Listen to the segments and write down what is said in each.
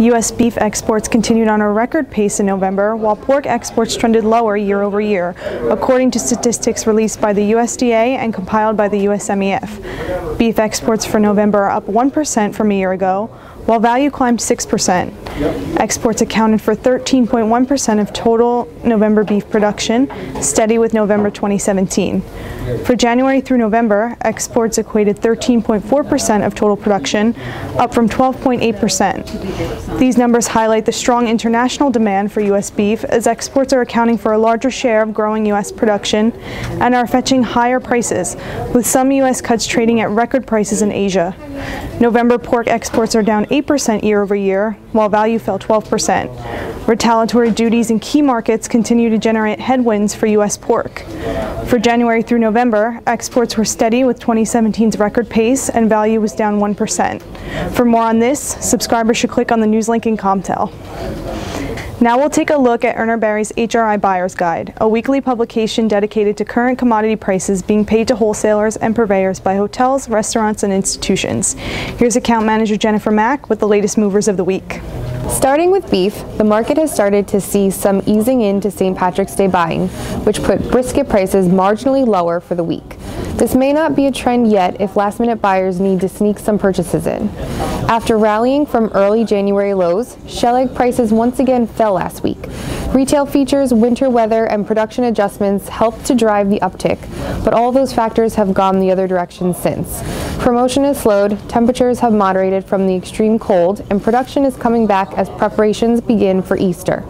U.S. beef exports continued on a record pace in November, while pork exports trended lower year over year, according to statistics released by the USDA and compiled by the USMEF. Beef exports for November are up 1% from a year ago, while value climbed 6%. Exports accounted for 13.1% of total November beef production, steady with November 2017. For January through November, exports equated 13.4% of total production, up from 12.8%. These numbers highlight the strong international demand for U.S. beef as exports are accounting for a larger share of growing U.S. production and are fetching higher prices, with some U.S. cuts trading at record prices in Asia. November pork exports are down 8% year over year, while value fell 12%. Retaliatory duties in key markets continue to generate headwinds for U.S. pork. For January through November, exports were steady with 2017's record pace and value was down 1%. For more on this, subscribers should click on the news link in Comtell. Now we'll take a look at Urner Barry's HRI Buyer's Guide, a weekly publication dedicated to current commodity prices being paid to wholesalers and purveyors by hotels, restaurants, and institutions. Here's account manager Jennifer Mack with the latest movers of the week. Starting with beef, the market has started to see some easing into St. Patrick's Day buying, which put brisket prices marginally lower for the week. This may not be a trend yet if last minute buyers need to sneak some purchases in. After rallying from early January lows, shell egg prices once again fell last week. Retail features, winter weather, and production adjustments helped to drive the uptick, but all those factors have gone the other direction since. Promotion has slowed, temperatures have moderated from the extreme cold, and production is coming back as preparations begin for Easter.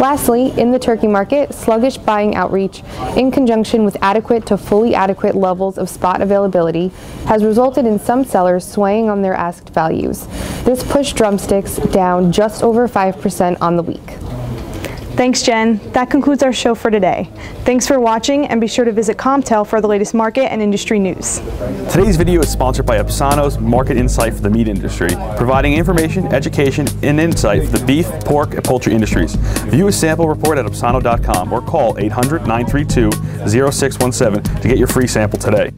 Lastly, in the turkey market, sluggish buying outreach, in conjunction with adequate to fully adequate levels of spot availability, has resulted in some sellers swaying on their asked values. This pushed drumsticks down just over 5% on the week. Thanks, Jen. That concludes our show for today. Thanks for watching and be sure to visit Comtell for the latest market and industry news. Today's video is sponsored by Obsono's Market Insight for the meat industry, providing information, education, and insight for the beef, pork, and poultry industries. View a sample report at obsono.com or call 800-932-0617 to get your free sample today.